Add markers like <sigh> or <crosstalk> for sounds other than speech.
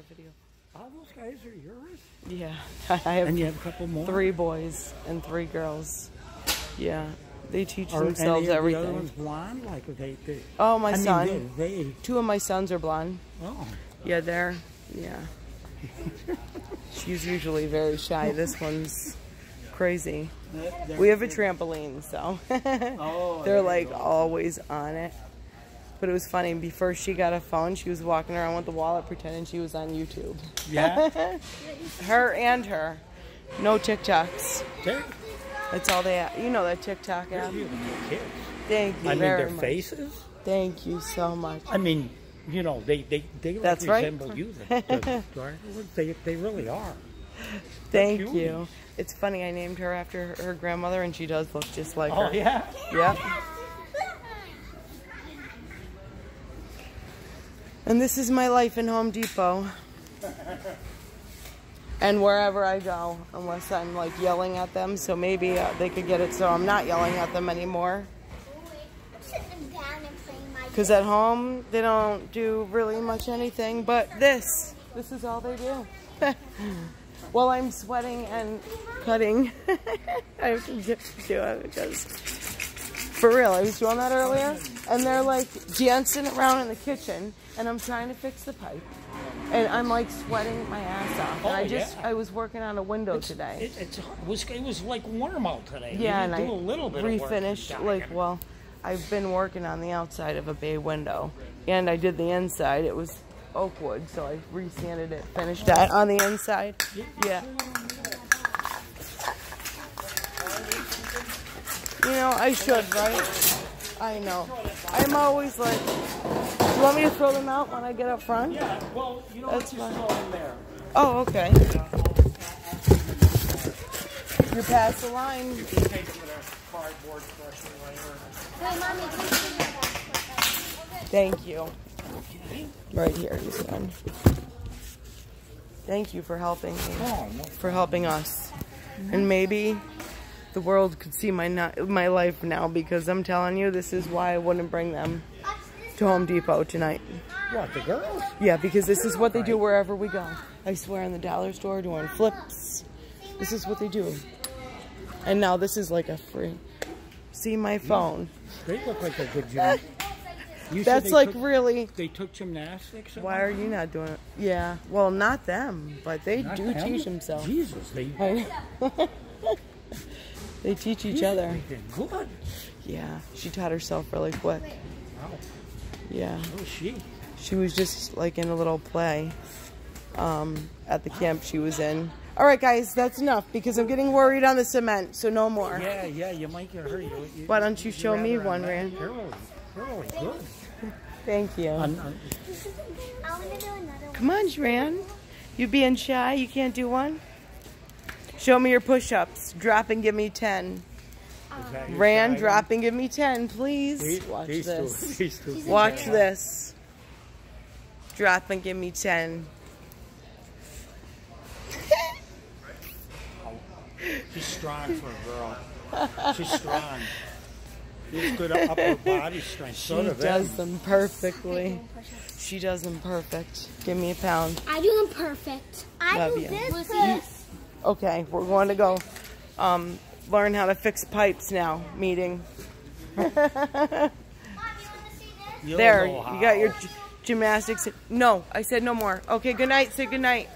video. All those guys are yours? Yeah, <laughs> I have And you have a couple more? three boys and three girls. Yeah, they teach Are themselves any of the other everything. ones blonde? Like they, they Oh, my I mean, son. they, they, Two of my sons are blonde. oh. Yeah, they're yeah. <laughs> She's usually very shy. This one's crazy. We have a trampoline, so <laughs> Oh, they're like always on it. But it was funny. Before she got a phone, she was walking around with the wallet pretending she was on YouTube. Yeah? <laughs> Her and her. No TikToks. they're, That's all they have. You know that TikTok app. kids. Thank you I mean, their much. faces. Thank you so much. I mean, you know, they, they, they That's right. resemble you. The, <laughs> the. They, they really are. Thank you. It's funny. I named her after her, her grandmother, and she does look just like Oh, her. Oh, yeah? Yep. And this is my life in Home Depot. And wherever I go, unless I'm like yelling at them, so maybe uh, they could get it so I'm not yelling at them anymore. Because at home, they don't do really much anything but this. This is all they do. <laughs> While I'm sweating and cutting, <laughs> I have to do it because, for real, I was doing that earlier, and they're like dancing around in the kitchen, and I'm trying to fix the pipe, and I'm like sweating my ass off. And Oh, I just, yeah. I was working on a window today. It, it's, it, was, it was like warm out today. Yeah, and I do a little bit refinished. Like, well, I've been working on the outside of a bay window, and I did the inside. It was oak wood, so I resanded it, finished that on the inside. Yeah. You know, I should, right? I know. I'm always like, do you want me to throw them out when I get up front? Yeah, well, you know That's what? Just fine. there. Oh, okay. You're past the line. Take them to cardboard crusher later. Thank you. Right here, you said. Thank you for helping me, Oh, for helping us. And maybe the world could see my not, my life now because I'm telling you, this is why I wouldn't bring them to Home Depot tonight. What, the girls? Yeah, because this is what they do wherever we go. I swear in the dollar store doing flips. This is what they do. And now this is like a free. See my mm. phone. They look like a good gym. <laughs> You That's like took, really They took gymnastics? Why are you not doing it? Yeah. Well, not them, but they Not do them? teach themselves. Jesus, they. <laughs> <laughs> they teach each other. good. Yeah. She taught herself really quick. Wow. Yeah. Oh, she. She was just like in a little play um, at the camp she was in. All right, guys, that's enough because I'm getting worried on the cement, so no more. Yeah, yeah, you might get hurt. You, you, Why don't you show me one. Rand? They're really, they're really good. Thank you. On, on, I want to do another one. Come on, Ran. You being shy? You can't do one? Show me your push-ups. Drop and give me 10. is Ran, side? drop and give me 10, please. He- Watch he's this. Too, <laughs> he's too Watch this. Drop and give me 10. <laughs> She's strong for a girl. She's strong. She's good upper <laughs> body strength. She So do does them. them perfectly. She does them perfect. Give me a pound. I do them perfect. I Love do you. this first. Okay, we're going to go um, learn how to fix pipes now. Meeting. Mom, you want to see this? You'll There, you got your gymnastics. No, I said no more. Okay, good night. Say good night.